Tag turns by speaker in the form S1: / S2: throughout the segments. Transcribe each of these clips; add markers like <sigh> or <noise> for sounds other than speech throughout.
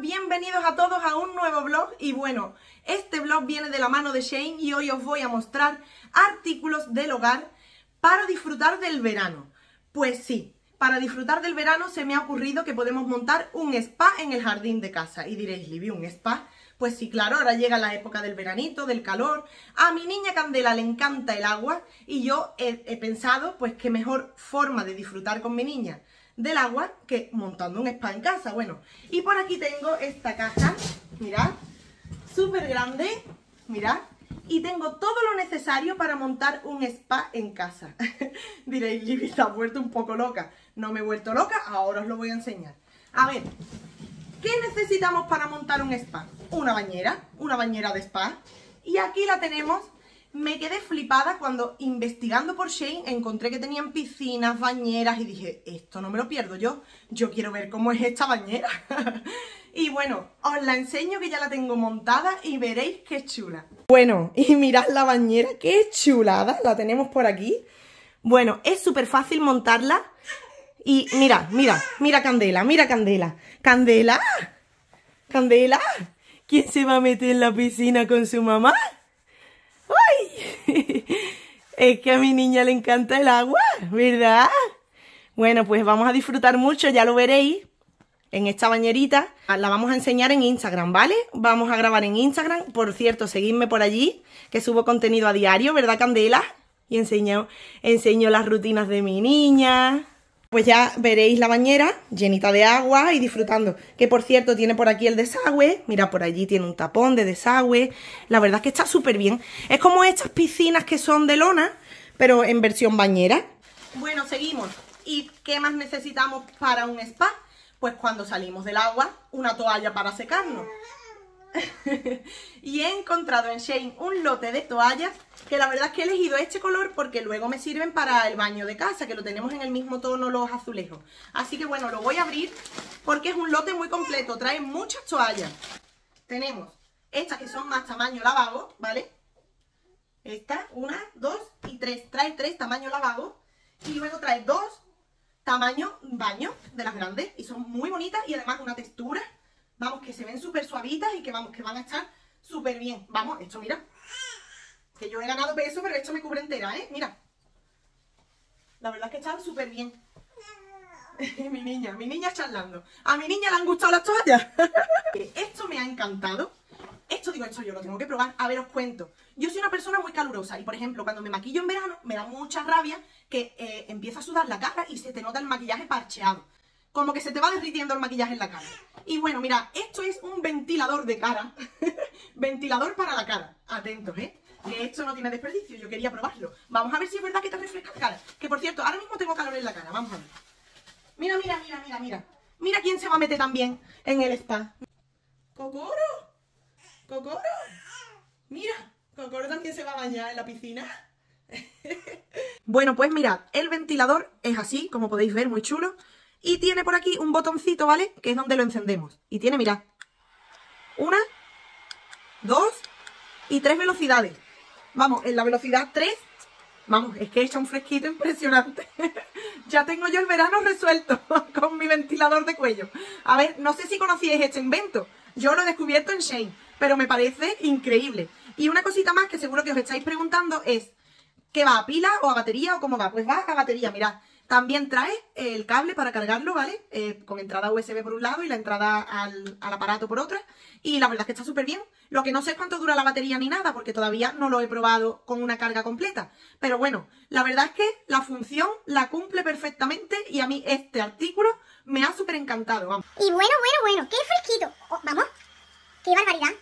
S1: bienvenidos a todos a un nuevo vlog y bueno, este vlog viene de la mano de Shane y hoy os voy a mostrar artículos del hogar para disfrutar del verano. Pues sí, para disfrutar del verano se me ha ocurrido que podemos montar un spa en el jardín de casa y diréis, Libby, ¿un spa? Pues sí, claro, ahora llega la época del veranito, del calor. A mi niña Candela le encanta el agua y yo he pensado pues qué mejor forma de disfrutar con mi niña del agua que montando un spa en casa. Bueno, y por aquí tengo esta caja, mirad, súper grande, mirad, y tengo todo lo necesario para montar un spa en casa. <laughs> Diréis, Libby, has vuelto un poco loca. No me he vuelto loca, ahora os lo voy a enseñar. A ver, ¿qué necesitamos para montar un spa? Una bañera, una bañera de spa. Y aquí la tenemos me quedé flipada cuando investigando por Shane encontré que tenían piscinas, bañeras y dije, esto no me lo pierdo yo, yo quiero ver cómo es esta bañera. <laughs> y bueno, os la enseño que ya la tengo montada y veréis qué chula. Bueno, y mirad la bañera, qué chulada, la tenemos por aquí. Bueno, es súper fácil montarla y mira, mira, mira Candela, mira Candela. Candela, Candela, ¿quién se va a meter en la piscina con su mamá? ¡Ay! <laughs> Es que a mi niña le encanta el agua, ¿verdad? Bueno, pues vamos a disfrutar mucho, ya lo veréis en esta bañerita. La vamos a enseñar en Instagram, ¿vale? Vamos a grabar en Instagram. Por cierto, seguidme por allí, que subo contenido a diario, ¿verdad, Candela? Y enseño, enseño las rutinas de mi niña. Pues ya veréis la bañera llenita de agua y disfrutando. Que por cierto tiene por aquí el desagüe. Mira, por allí tiene un tapón de desagüe. La verdad es que está súper bien. Es como estas piscinas que son de lona, pero en versión bañera. Bueno, seguimos. ¿Y qué más necesitamos para un spa? Pues cuando salimos del agua, una toalla para secarnos. <laughs> y he encontrado en Shane un lote de toallas que la verdad es que he elegido este color porque luego me sirven para el baño de casa, que lo tenemos en el mismo tono los azulejos. Así que bueno, lo voy a abrir porque es un lote muy completo, trae muchas toallas. Tenemos estas que son más tamaño lavabo, ¿vale? Esta, una, dos y tres. Trae tres tamaño lavabo y luego trae dos tamaño baño de las grandes y son muy bonitas y además una textura Vamos, que se ven súper suavitas y que vamos, que van a estar súper bien. Vamos, esto mira. Que yo he ganado peso, pero esto me cubre entera, ¿eh? Mira. La verdad es que están súper bien. <laughs> mi niña, mi niña charlando. A mi niña le han gustado las toallas. <laughs> esto me ha encantado. Esto digo, esto yo lo tengo que probar. A ver, os cuento. Yo soy una persona muy calurosa y, por ejemplo, cuando me maquillo en verano, me da mucha rabia que eh, empieza a sudar la cara y se te nota el maquillaje parcheado como que se te va derritiendo el maquillaje en la cara. Y bueno, mira, esto es un ventilador de cara. <laughs> ventilador para la cara. Atentos, ¿eh? Que esto no tiene desperdicio, yo quería probarlo. Vamos a ver si es verdad que te refresca la cara. Que por cierto, ahora mismo tengo calor en la cara, vamos a ver. Mira, mira, mira, mira, mira. Mira quién se va a meter también en el spa. ¡Cocoro! ¡Cocoro! Mira, Cocoro también se va a bañar en la piscina. <laughs> bueno, pues mirad, el ventilador es así, como podéis ver, muy chulo. Y tiene por aquí un botoncito, ¿vale? Que es donde lo encendemos. Y tiene, mirad, una, dos y tres velocidades. Vamos, en la velocidad 3, vamos, es que he hecho un fresquito impresionante. <laughs> ya tengo yo el verano resuelto <laughs> con mi ventilador de cuello. A ver, no sé si conocíais este invento. Yo lo he descubierto en Shane, pero me parece increíble. Y una cosita más que seguro que os estáis preguntando es, ¿qué va a pila o a batería o cómo va? Pues va a batería, mirad. También trae el cable para cargarlo, ¿vale? Eh, con entrada USB por un lado y la entrada al, aparato por otra. Y la verdad es que está súper bien. Lo que no sé es cuánto dura la batería ni nada, porque todavía no lo he probado con una carga completa. Pero bueno, la verdad es que la función la cumple perfectamente y a mí este artículo me ha súper encantado.
S2: Y bueno, bueno, bueno, qué fresquito. Oh, vamos, qué barbaridad.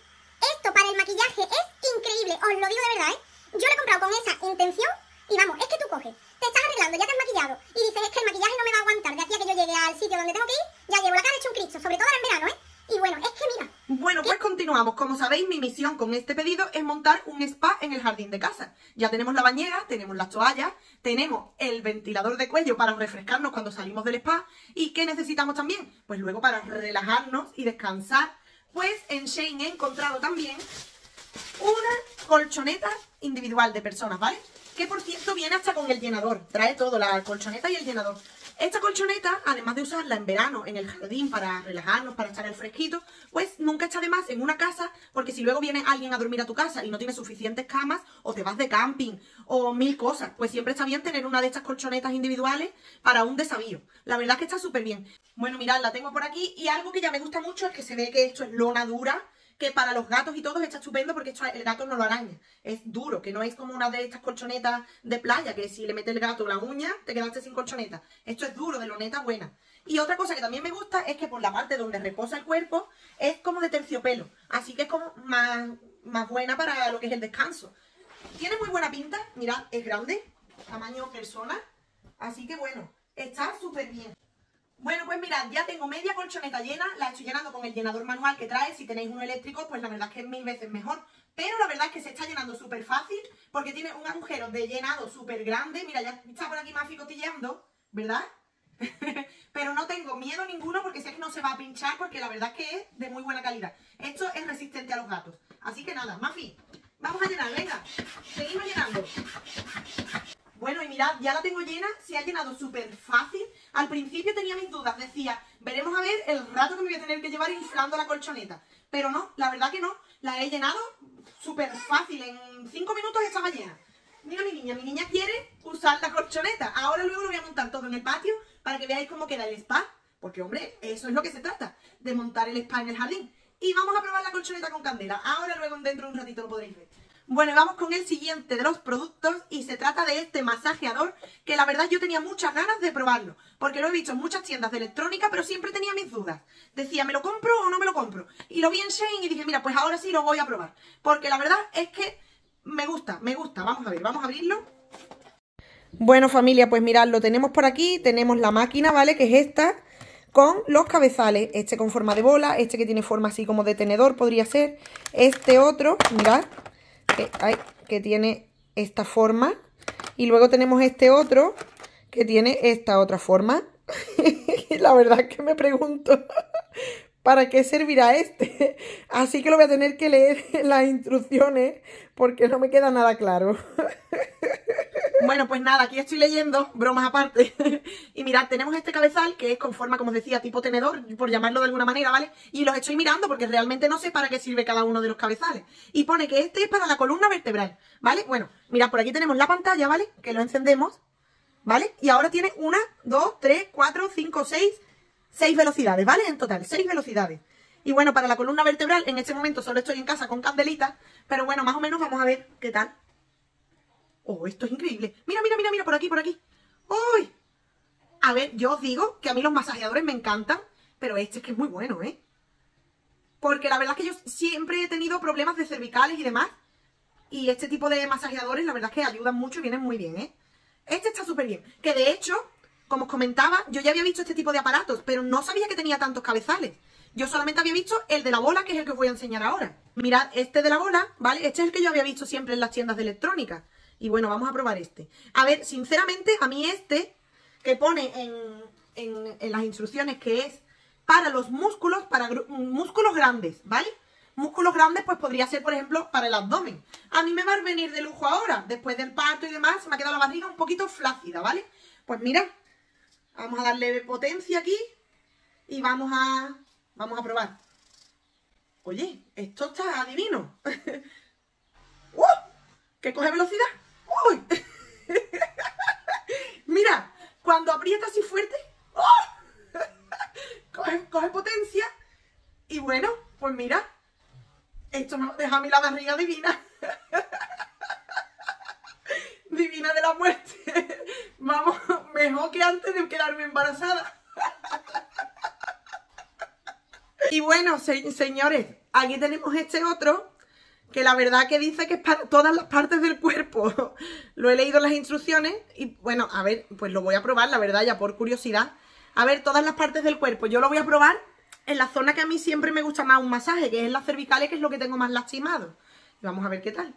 S2: Esto para el maquillaje es increíble, os lo digo de verdad, ¿eh? Yo lo he comprado con esa intención y vamos, es que tú coges te estás arreglando, ya te has maquillado y dices, es que el maquillaje no me va a aguantar de aquí a que yo llegue al sitio donde tengo que ir, ya llevo la cara hecho un cristo, sobre todo ahora en verano, ¿eh? Y bueno, es que mira.
S1: Bueno, pues continuamos. Como sabéis, mi misión con este pedido es montar un spa en el jardín de casa. Ya tenemos la bañera, tenemos las toallas, tenemos el ventilador de cuello para refrescarnos cuando salimos del spa. ¿Y qué necesitamos también? Pues luego para relajarnos y descansar. Pues en Shane he encontrado también una colchoneta individual de personas, ¿vale? Que por cierto viene hasta con el llenador. Trae todo, la colchoneta y el llenador. Esta colchoneta, además de usarla en verano en el jardín para relajarnos, para echar el fresquito, pues nunca está de más en una casa, porque si luego viene alguien a dormir a tu casa y no tiene suficientes camas, o te vas de camping, o mil cosas, pues siempre está bien tener una de estas colchonetas individuales para un desavío. La verdad es que está súper bien. Bueno, mirad, la tengo por aquí y algo que ya me gusta mucho es que se ve que esto es lona dura, que para los gatos y todo está estupendo porque esto el gato no lo araña. Es duro, que no es como una de estas colchonetas de playa, que si le mete el gato la uña, te quedaste sin colchoneta. Esto es duro, de loneta buena. Y otra cosa que también me gusta es que por la parte donde reposa el cuerpo es como de terciopelo. Así que es como más, más buena para lo que es el descanso. Tiene muy buena pinta, mirad, es grande, tamaño persona. Así que bueno, está súper bien. Bueno, pues mirad, ya tengo media colchoneta llena, la estoy llenando con el llenador manual que trae, si tenéis uno eléctrico, pues la verdad es que es mil veces mejor. Pero la verdad es que se está llenando súper fácil, porque tiene un agujero de llenado súper grande, mira, ya está por aquí más cotilleando, ¿verdad? <laughs> Pero no tengo miedo ninguno porque sé que no se va a pinchar, porque la verdad es que es de muy buena calidad. Esto es resistente a los gatos. Así que nada, Mafi, vamos a llenar, venga, seguimos llenando. Bueno, y mirad, ya la tengo llena, se ha llenado súper fácil. Al principio tenía mis dudas, decía, veremos a ver el rato que me voy a tener que llevar inflando la colchoneta. Pero no, la verdad que no, la he llenado súper fácil, en cinco minutos estaba llena. Mira mi niña, mi niña quiere usar la colchoneta. Ahora luego lo voy a montar todo en el patio para que veáis cómo queda el spa. Porque, hombre, eso es lo que se trata, de montar el spa en el jardín. Y vamos a probar la colchoneta con candela. Ahora luego dentro de un ratito lo podréis ver. Bueno, vamos con el siguiente de los productos y se trata de este masajeador que la verdad yo tenía muchas ganas de probarlo porque lo he visto en muchas tiendas de electrónica pero siempre tenía mis dudas. Decía, ¿me lo compro o no me lo compro? Y lo vi en Shane y dije, mira, pues ahora sí lo voy a probar porque la verdad es que me gusta, me gusta. Vamos a ver, vamos a abrirlo. Bueno familia, pues mirad, lo tenemos por aquí, tenemos la máquina, ¿vale? Que es esta con los cabezales, este con forma de bola, este que tiene forma así como de tenedor podría ser, este otro, mirad, que, tiene esta forma. Y luego tenemos este otro que tiene esta otra forma. <laughs> la verdad es que me pregunto <laughs> para qué servirá este. <laughs> Así que lo voy a tener que leer las instrucciones porque no me queda nada claro. Bueno, pues nada, aquí estoy leyendo, bromas aparte. <laughs> y mirad, tenemos este cabezal que es con forma, como os decía, tipo tenedor, por llamarlo de alguna manera, ¿vale? Y los estoy mirando porque realmente no sé para qué sirve cada uno de los cabezales. Y pone que este es para la columna vertebral, ¿vale? Bueno, mirad, por aquí tenemos la pantalla, ¿vale? Que lo encendemos, ¿vale? Y ahora tiene una, dos, tres, cuatro, cinco, seis, seis velocidades, ¿vale? En total, seis velocidades. Y bueno, para la columna vertebral, en este momento solo estoy en casa con candelitas, pero bueno, más o menos vamos a ver qué tal. Oh, esto es increíble. Mira, mira, mira, mira, por aquí, por aquí. ¡Uy! A ver, yo os digo que a mí los masajeadores me encantan, pero este es que es muy bueno, ¿eh? Porque la verdad es que yo siempre he tenido problemas de cervicales y demás. Y este tipo de masajeadores, la verdad es que ayudan mucho y vienen muy bien, ¿eh? Este está súper bien. Que de hecho, como os comentaba, yo ya había visto este tipo de aparatos, pero no sabía que tenía tantos cabezales. Yo solamente había visto el de la bola, que es el que os voy a enseñar ahora. Mirad, este de la bola, ¿vale? Este es el que yo había visto siempre en las tiendas de electrónica. Y bueno, vamos a probar este. A ver, sinceramente, a mí este, que pone en, las instrucciones que es para los músculos, para músculos grandes, ¿vale? Músculos grandes, pues podría ser, por ejemplo, para el abdomen. A mí me va a venir de lujo ahora, después del parto y demás, me ha quedado la barriga un poquito flácida, ¿vale? Pues mira, vamos a darle potencia aquí y vamos a, vamos a probar. Oye, esto está divino. <laughs> ¡Uh! ¿Que coge velocidad? ¡Uy! <laughs> Mira, cuando aprieta así fuerte, ¡oh! <laughs> coge, potencia. Y bueno, pues mira, esto me deja a mí la barriga divina. divina de la muerte. Vamos, mejor que antes de quedarme embarazada. Y bueno, señores, aquí tenemos este otro que la verdad que dice que es para todas las partes del cuerpo. <laughs> lo he leído en las instrucciones y bueno, a ver, pues lo voy a probar, la verdad, ya por curiosidad. A ver, todas las partes del cuerpo. Yo lo voy a probar en la zona que a mí siempre me gusta más un masaje, que es en las cervicales, que es lo que tengo más lastimado. Y vamos a ver qué tal.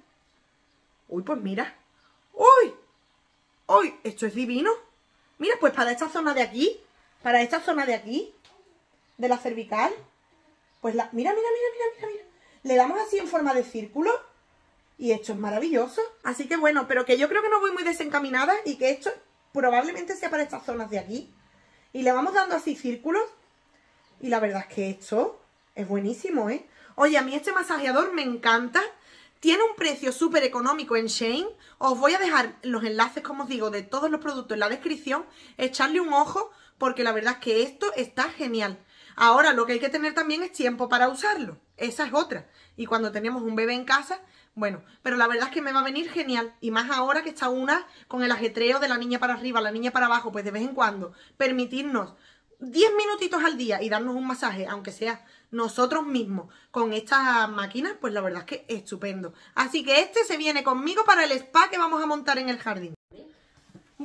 S1: Uy, pues mira. ¡Uy! ¡Uy! Esto es divino. Mira, pues para esta zona de aquí, para esta zona de aquí, de la cervical, pues la... Mira, mira, mira, mira, mira, mira le damos así en forma de círculo y esto es maravilloso. Así que bueno, pero que yo creo que no voy muy desencaminada y que esto probablemente sea para estas zonas de aquí. Y le vamos dando así círculos. Y la verdad es que esto es buenísimo, ¿eh? Oye, a mí este masajeador me encanta. Tiene un precio súper económico en Shane. Os voy a dejar los enlaces, como os digo, de todos los productos en la descripción. Echarle un ojo porque la verdad es que esto está genial. Ahora lo que hay que tener también es tiempo para usarlo. Esa es otra. Y cuando tenemos un bebé en casa, bueno, pero la verdad es que me va a venir genial. Y más ahora que está una con el ajetreo de la niña para arriba, la niña para abajo, pues de vez en cuando permitirnos 10 minutitos al día y darnos un masaje, aunque sea nosotros mismos con estas máquinas, pues la verdad es que es estupendo. Así que este se viene conmigo para el spa que vamos a montar en el jardín.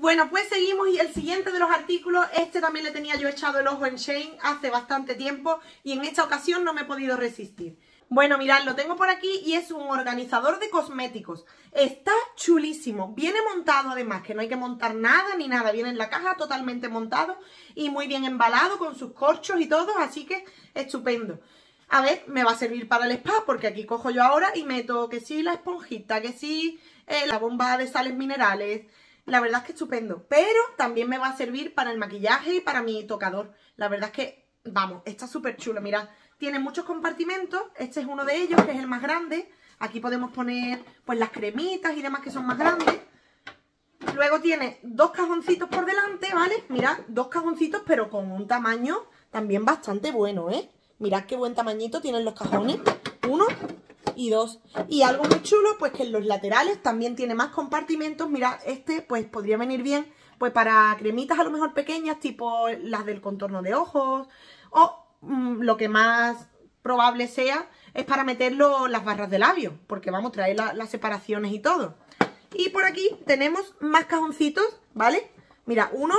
S1: Bueno, pues seguimos y el siguiente de los artículos, este también le tenía yo echado el ojo en Shane hace bastante tiempo y en esta ocasión no me he podido resistir. Bueno, mirad, lo tengo por aquí y es un organizador de cosméticos. Está chulísimo, viene montado además, que no hay que montar nada ni nada, viene en la caja totalmente montado y muy bien embalado con sus corchos y todo, así que estupendo. A ver, me va a servir para el spa porque aquí cojo yo ahora y meto que sí la esponjita, que sí eh, la bomba de sales minerales, la verdad es que estupendo. Pero también me va a servir para el maquillaje y para mi tocador. La verdad es que, vamos, está súper chulo. Mirad, tiene muchos compartimentos. Este es uno de ellos, que es el más grande. Aquí podemos poner pues las cremitas y demás que son más grandes. Luego tiene dos cajoncitos por delante, ¿vale? Mirad, dos cajoncitos, pero con un tamaño también bastante bueno, ¿eh? Mirad qué buen tamañito tienen los cajones. Uno y dos. Y algo muy chulo, pues que en los laterales también tiene más compartimentos. Mira, este pues podría venir bien pues para cremitas a lo mejor pequeñas, tipo las del contorno de ojos. O mm, lo que más probable sea es para meterlo las barras de labio, porque vamos a traer las separaciones y todo. Y por aquí tenemos más cajoncitos, ¿vale? Mira, uno,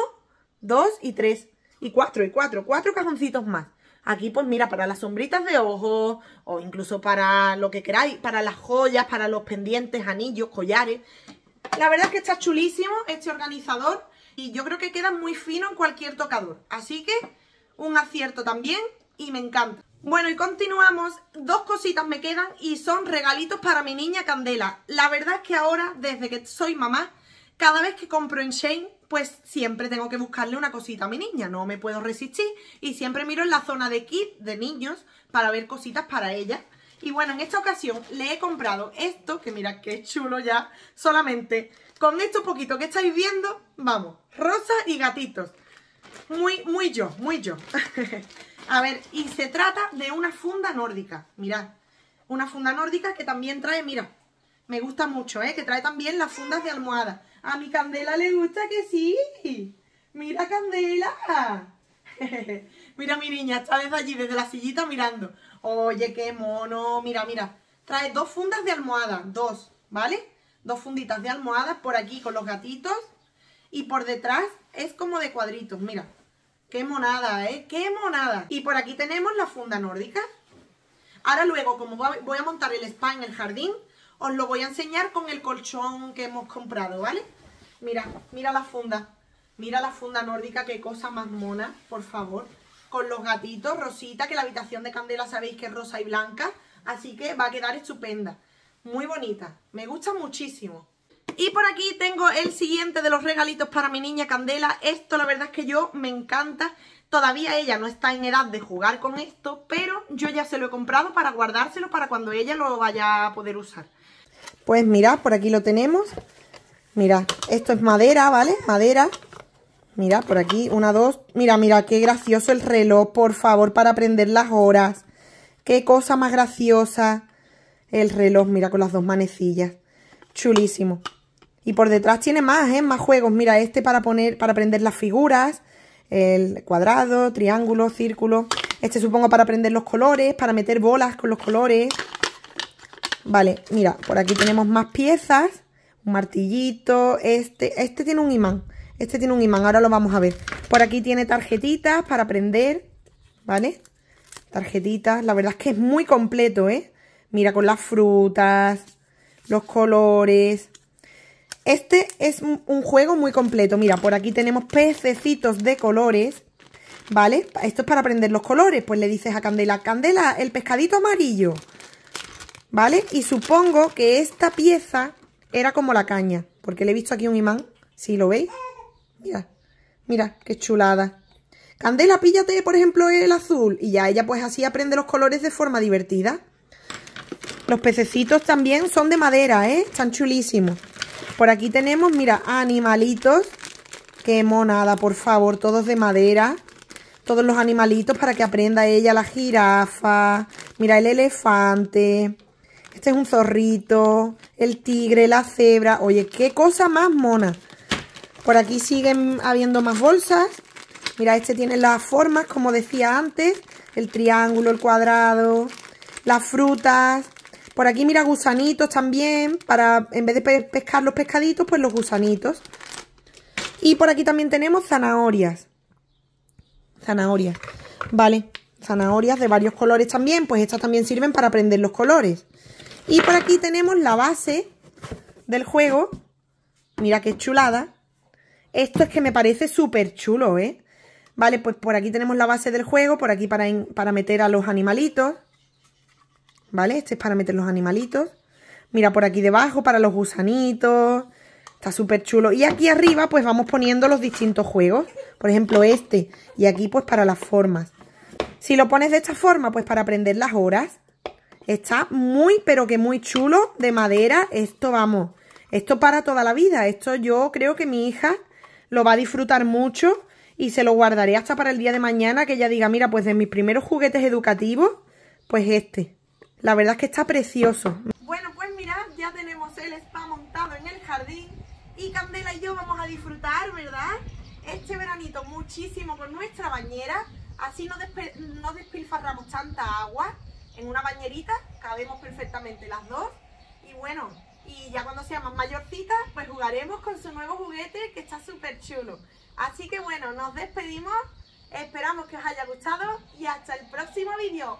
S1: dos y tres. Y cuatro, y cuatro, cuatro cajoncitos más. Aquí, pues mira, para las sombritas de ojos o incluso para lo que queráis, para las joyas, para los pendientes, anillos, collares. La verdad es que está chulísimo este organizador y yo creo que queda muy fino en cualquier tocador. Así que un acierto también y me encanta. Bueno, y continuamos. Dos cositas me quedan y son regalitos para mi niña Candela. La verdad es que ahora, desde que soy mamá, cada vez que compro en Shane pues siempre tengo que buscarle una cosita a mi niña, no me puedo resistir y siempre miro en la zona de kit de niños para ver cositas para ella. Y bueno, en esta ocasión le he comprado esto, que mira qué chulo ya, solamente con esto poquito que estáis viendo, vamos, rosa y gatitos. Muy, muy yo, muy yo. <laughs> a ver, y se trata de una funda nórdica, mirad, una funda nórdica que también trae, mira, me gusta mucho, ¿eh? Que trae también las fundas de almohada. A mi Candela le gusta que sí. Mira, Candela. <laughs> mira mi niña, está desde allí, desde la sillita mirando. Oye, qué mono. Mira, mira. Trae dos fundas de almohada. Dos, ¿vale? Dos funditas de almohadas por aquí con los gatitos. Y por detrás es como de cuadritos, mira. Qué monada, ¿eh? Qué monada. Y por aquí tenemos la funda nórdica. Ahora luego, como voy a montar el spa en el jardín, os lo voy a enseñar con el colchón que hemos comprado, ¿vale? Mira, mira la funda. Mira la funda nórdica, qué cosa más mona, por favor. Con los gatitos, rosita, que la habitación de Candela sabéis que es rosa y blanca. Así que va a quedar estupenda. Muy bonita. Me gusta muchísimo. Y por aquí tengo el siguiente de los regalitos para mi niña Candela. Esto la verdad es que yo me encanta. Todavía ella no está en edad de jugar con esto, pero yo ya se lo he comprado para guardárselo para cuando ella lo vaya a poder usar. Pues mirad, por aquí lo tenemos. Mira, esto es madera, ¿vale? Madera. Mira, por aquí, una, dos. Mira, mira, qué gracioso el reloj, por favor, para aprender las horas. Qué cosa más graciosa. El reloj, mira, con las dos manecillas. Chulísimo. Y por detrás tiene más, ¿eh? Más juegos. Mira, este para poner, para aprender las figuras. El cuadrado, triángulo, círculo. Este supongo para aprender los colores, para meter bolas con los colores. Vale, mira, por aquí tenemos más piezas. Un martillito. Este, este tiene un imán. Este tiene un imán, ahora lo vamos a ver. Por aquí tiene tarjetitas para aprender. ¿Vale? Tarjetitas. La verdad es que es muy completo, ¿eh? Mira, con las frutas, los colores. Este es un juego muy completo. Mira, por aquí tenemos pececitos de colores. ¿Vale? Esto es para aprender los colores. Pues le dices a Candela, Candela, el pescadito amarillo. ¿Vale? Y supongo que esta pieza era como la caña, porque le he visto aquí un imán, si lo veis. Mira, mira, qué chulada. Candela, píllate, por ejemplo, el azul. Y ya ella pues así aprende los colores de forma divertida. Los pececitos también son de madera, ¿eh? Están chulísimos. Por aquí tenemos, mira, animalitos. Qué monada, por favor, todos de madera. Todos los animalitos para que aprenda ella la jirafa. Mira, el elefante. Este es un zorrito. El tigre, la cebra. Oye, qué cosa más mona. Por aquí siguen habiendo más bolsas. Mira, este tiene las formas, como decía antes. El triángulo, el cuadrado, las frutas. Por aquí, mira, gusanitos también. Para, en vez de pescar los pescaditos, pues los gusanitos. Y por aquí también tenemos zanahorias. Zanahorias. Vale, zanahorias de varios colores también. Pues estas también sirven para aprender los colores. Y por aquí tenemos la base del juego. Mira qué chulada. Esto es que me parece súper chulo, ¿eh? Vale, pues por aquí tenemos la base del juego. Por aquí para, para meter a los animalitos. ¿vale? Este es para meter los animalitos. Mira, por aquí debajo para los gusanitos. Está súper chulo. Y aquí arriba pues vamos poniendo los distintos juegos. Por ejemplo este. Y aquí pues para las formas. Si lo pones de esta forma pues para aprender las horas. Está muy pero que muy chulo de madera. Esto vamos, esto para toda la vida. Esto yo creo que mi hija lo va a disfrutar mucho. Y se lo guardaré hasta para el día de mañana que ella diga, mira pues de mis primeros juguetes educativos, pues este. La verdad es que está precioso. Bueno, pues mirad, ya tenemos el spa montado en el jardín y Candela y yo vamos a disfrutar, ¿verdad? Este veranito muchísimo con nuestra bañera, así no, no despilfarramos tanta agua. En una bañerita cabemos perfectamente las dos y bueno, y ya cuando seamos mayorcitas, pues jugaremos con su nuevo juguete que está súper chulo. Así que bueno, nos despedimos, esperamos que os haya gustado y hasta el próximo vídeo.